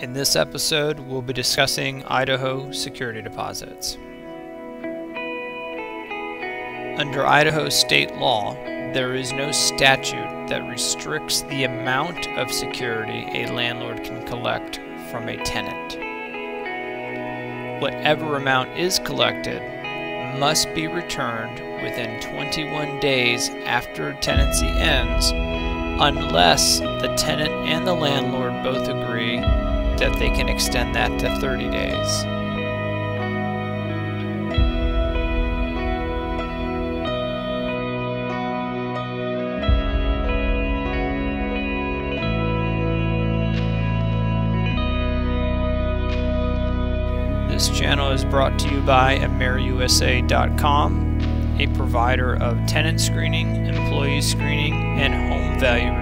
In this episode, we'll be discussing Idaho security deposits. Under Idaho state law, there is no statute that restricts the amount of security a landlord can collect from a tenant. Whatever amount is collected must be returned within 21 days after tenancy ends unless the tenant and the landlord both agree that they can extend that to 30 days. This channel is brought to you by AmeriUSA.com, a provider of tenant screening, employee screening, and home value